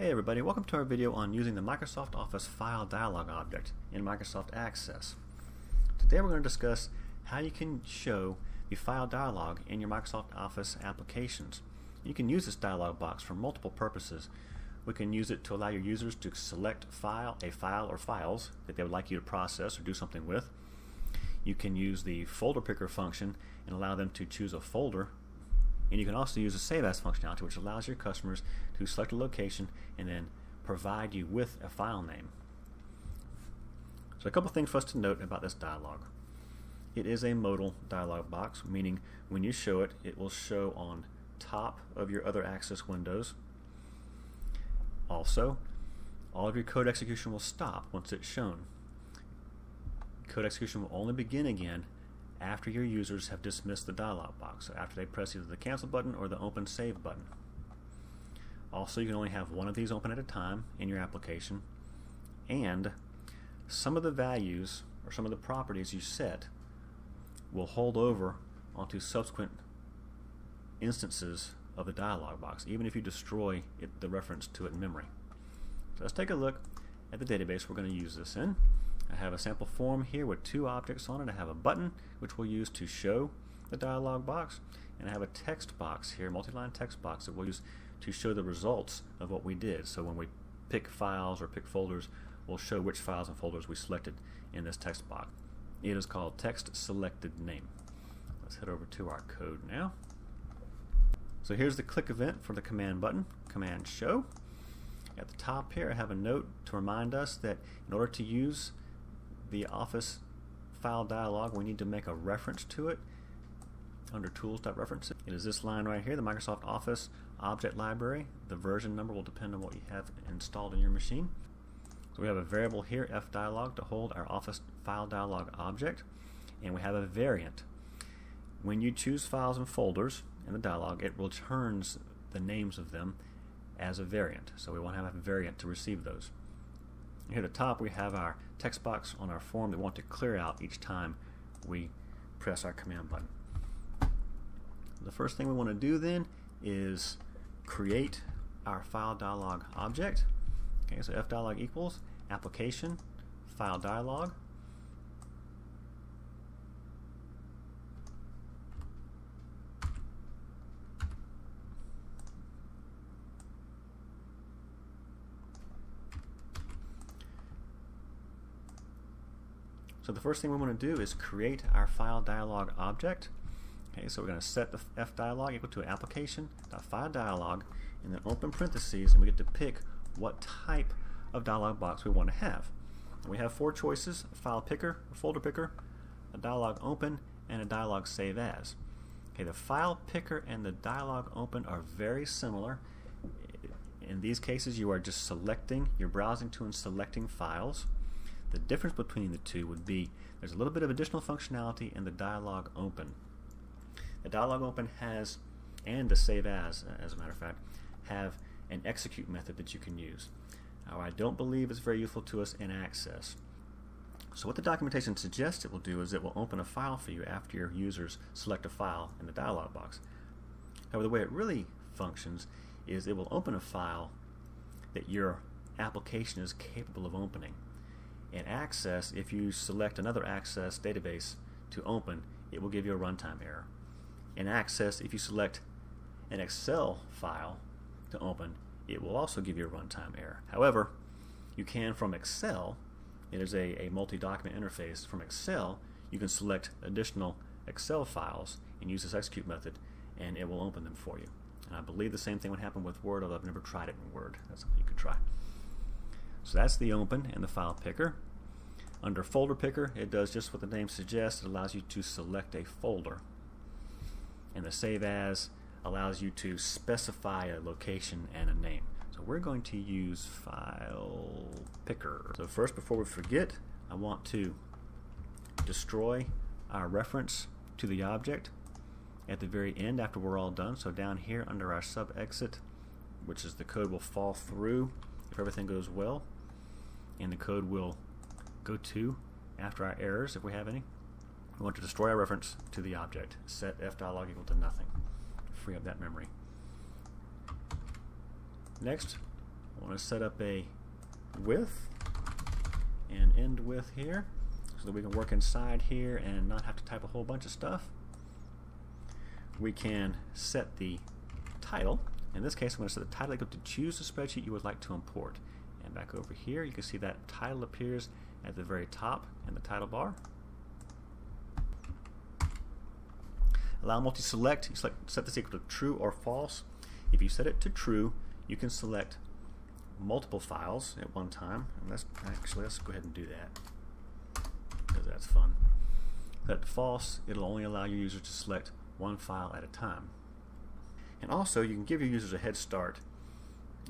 Hey everybody, welcome to our video on using the Microsoft Office File Dialog object in Microsoft Access. Today we're going to discuss how you can show the file dialog in your Microsoft Office applications. You can use this dialog box for multiple purposes. We can use it to allow your users to select file, a file or files that they would like you to process or do something with. You can use the folder picker function and allow them to choose a folder and you can also use the Save As functionality, which allows your customers to select a location and then provide you with a file name. So a couple things for us to note about this dialog. It is a modal dialog box, meaning when you show it, it will show on top of your other Access windows. Also, all of your code execution will stop once it's shown. Code execution will only begin again after your users have dismissed the dialog box, so after they press either the cancel button or the open save button. Also, you can only have one of these open at a time in your application, and some of the values or some of the properties you set will hold over onto subsequent instances of the dialog box, even if you destroy it, the reference to it in memory. So let's take a look at the database we're going to use this in. I have a sample form here with two objects on it. I have a button, which we'll use to show the dialog box, and I have a text box here, multi-line text box that we'll use to show the results of what we did. So when we pick files or pick folders, we'll show which files and folders we selected in this text box. It is called text selected name. Let's head over to our code now. So here's the click event for the command button, command show. At the top here I have a note to remind us that in order to use the Office file dialog, we need to make a reference to it under tools.references. It is this line right here, the Microsoft Office object library. The version number will depend on what you have installed in your machine. So we have a variable here, fdialog, to hold our Office file dialog object, and we have a variant. When you choose files and folders in the dialog, it returns the names of them as a variant. So we want to have a variant to receive those. Here at the top we have our text box on our form that we want to clear out each time we press our command button. The first thing we want to do then is create our file dialog object. Okay, so fdialog equals application file dialog So the first thing we want to do is create our file dialog object. Okay, so we're going to set the f dialog equal to application.file dialog and then open parentheses and we get to pick what type of dialog box we want to have. We have four choices, a file picker, a folder picker, a dialog open, and a dialog save as. Okay, the file picker and the dialog open are very similar. In these cases you are just selecting, you're browsing to and selecting files. The difference between the two would be there's a little bit of additional functionality in the dialog open. The dialog open has, and the save as, as a matter of fact, have an execute method that you can use. Now, I don't believe it's very useful to us in Access. So what the documentation suggests it will do is it will open a file for you after your users select a file in the dialog box. However, the way it really functions is it will open a file that your application is capable of opening. In Access, if you select another Access database to open, it will give you a runtime error. In Access, if you select an Excel file to open, it will also give you a runtime error. However, you can from Excel, it is a, a multi-document interface, from Excel you can select additional Excel files and use this execute method and it will open them for you. And I believe the same thing would happen with Word, although I've never tried it in Word. That's something you could try. So that's the open and the file picker. Under folder picker, it does just what the name suggests. It allows you to select a folder. And the save as allows you to specify a location and a name. So we're going to use file picker. So first, before we forget, I want to destroy our reference to the object at the very end after we're all done. So down here under our sub exit, which is the code will fall through if everything goes well, and the code will go to after our errors if we have any. We want to destroy our reference to the object. Set f dialog equal to nothing. Free up that memory. Next, I want to set up a with and end with here so that we can work inside here and not have to type a whole bunch of stuff. We can set the title. In this case, I'm going to set the title equal to choose the spreadsheet you would like to import. And back over here, you can see that title appears at the very top in the title bar. Allow multi-select, you select, set this equal to true or false. If you set it to true, you can select multiple files at one time. And let's actually let's go ahead and do that because that's fun. Set false, it'll only allow your user to select one file at a time. And also, you can give your users a head start,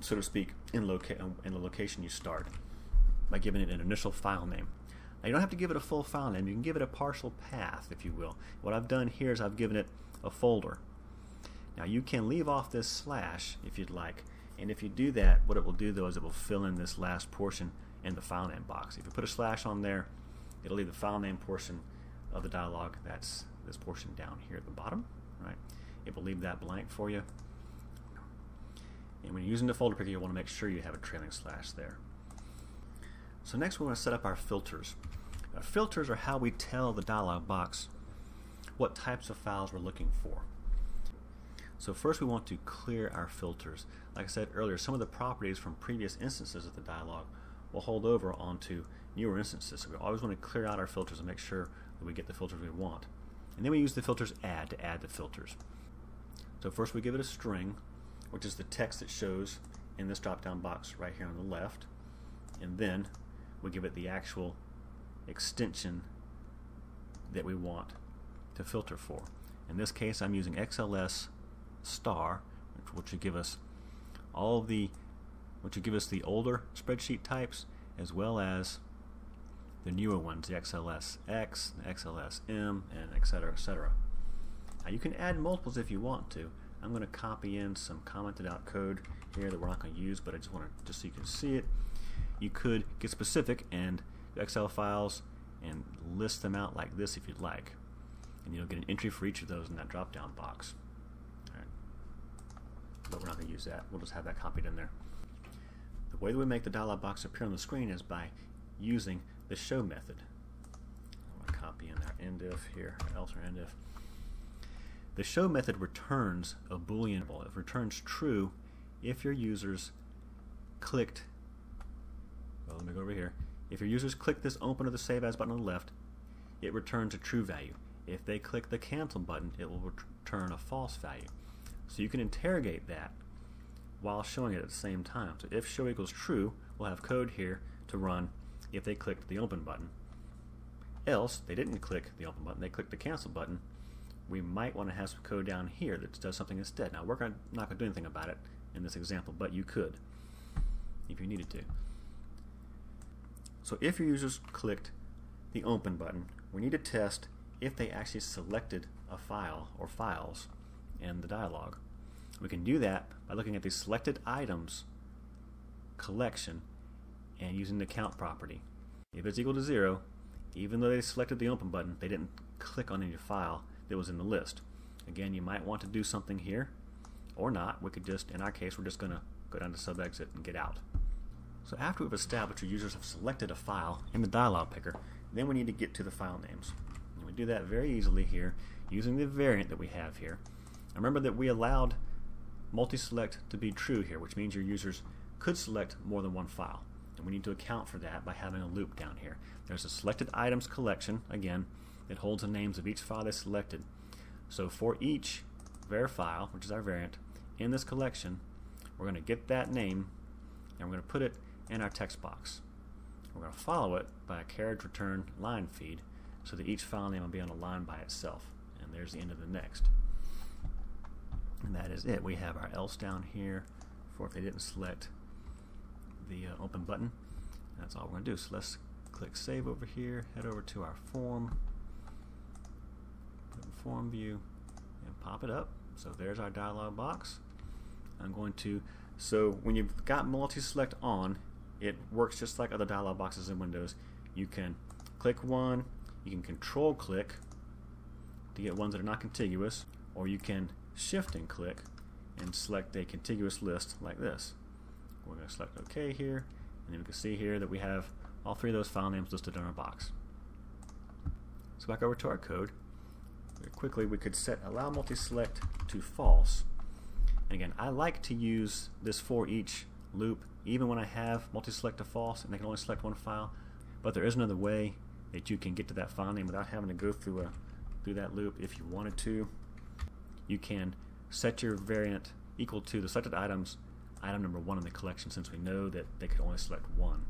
so to speak, in, loca in the location you start by giving it an initial file name. Now you don't have to give it a full file name, you can give it a partial path, if you will. What I've done here is I've given it a folder. Now you can leave off this slash if you'd like, and if you do that, what it will do though is it will fill in this last portion in the file name box. If you put a slash on there, it'll leave the file name portion of the dialog, that's this portion down here at the bottom, right? It will leave that blank for you. And when you're using the folder picker, you want to make sure you have a trailing slash there. So next we want to set up our filters. Now, filters are how we tell the dialog box what types of files we're looking for. So first we want to clear our filters. Like I said earlier, some of the properties from previous instances of the dialog will hold over onto newer instances. So we always want to clear out our filters and make sure that we get the filters we want. And then we use the filters add to add the filters. So first we give it a string, which is the text that shows in this drop-down box right here on the left. And then we give it the actual extension that we want to filter for. In this case, I'm using XLS star, which will give us all the, which will give us the older spreadsheet types as well as the newer ones, the XLS X, the XLS M, and etc. etc. Now you can add multiples if you want to. I'm going to copy in some commented out code here that we're not going to use, but I just want to just so you can see it you could get specific and Excel files and list them out like this if you'd like. And you'll get an entry for each of those in that drop down box. But we're not going to use that. We'll just have that copied in there. The way that we make the dialog box appear on the screen is by using the show method. I'm going to copy in our end if here, else or endif. The show method returns a boolean. It returns true if your users clicked well, let me go over here. If your users click this open or the save as button on the left, it returns a true value. If they click the cancel button, it will return a false value. So you can interrogate that while showing it at the same time. So if show equals true, we'll have code here to run if they clicked the open button. Else, they didn't click the open button, they clicked the cancel button. We might want to have some code down here that does something instead. Now, we're not going to do anything about it in this example, but you could if you needed to. So if your users clicked the open button, we need to test if they actually selected a file or files in the dialog. We can do that by looking at the selected items collection and using the count property. If it's equal to zero, even though they selected the open button, they didn't click on any file that was in the list. Again, you might want to do something here or not. We could just, in our case, we're just going to go down to sub exit and get out. So after we've established our users have selected a file in the dialog picker, then we need to get to the file names. And we do that very easily here using the variant that we have here. remember that we allowed multi-select to be true here, which means your users could select more than one file. And we need to account for that by having a loop down here. There's a selected items collection, again, that holds the names of each file they selected. So for each var file, which is our variant, in this collection, we're going to get that name and we're going to put it in our text box. We're going to follow it by a carriage return line feed so that each file name will be on a line by itself. And there's the end of the next. And that is it. We have our else down here for if they didn't select the uh, open button. That's all we're going to do. So let's click save over here, head over to our form, form view, and pop it up. So there's our dialog box. I'm going to, so when you've got multi-select on, it works just like other dialog boxes in Windows. You can click one, you can control click to get ones that are not contiguous, or you can shift and click and select a contiguous list like this, We're going to select OK here, and then we can see here that we have all three of those file names listed in our box. So back over to our code. Quickly, we could set allow multi-select to false. And again, I like to use this for each loop, even when I have multi-select to false, and they can only select one file. But there is another way that you can get to that file name without having to go through a through that loop if you wanted to. You can set your variant equal to the selected items item number one in the collection since we know that they could only select one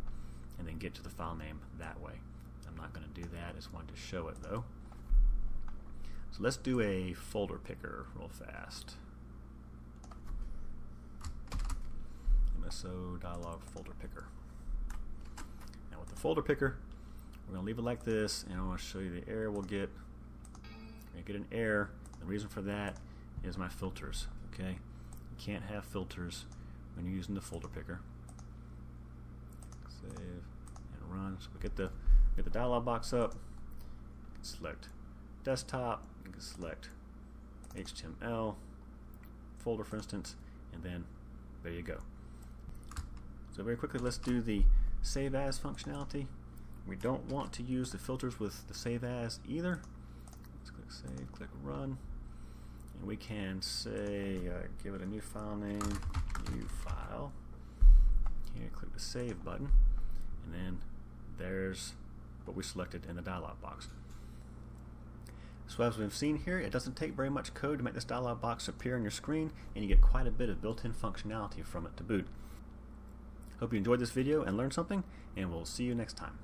and then get to the file name that way. I'm not going to do that, I just wanted to show it though. So let's do a folder picker real fast. MSO dialog folder picker. Now with the folder picker, we're going to leave it like this, and I want to show you the error we'll get. we get an error. The reason for that is my filters. Okay, you can't have filters when you're using the folder picker. Save and run. So we get the get the dialog box up. Select desktop. Can select HTML folder, for instance, and then there you go. So very quickly, let's do the save as functionality. We don't want to use the filters with the save as either. Let's click save, click run. And we can say, uh, give it a new file name, new file. Here, click the save button. And then there's what we selected in the dialog box. So as we've seen here, it doesn't take very much code to make this dialog box appear on your screen, and you get quite a bit of built-in functionality from it to boot. Hope you enjoyed this video and learned something, and we'll see you next time.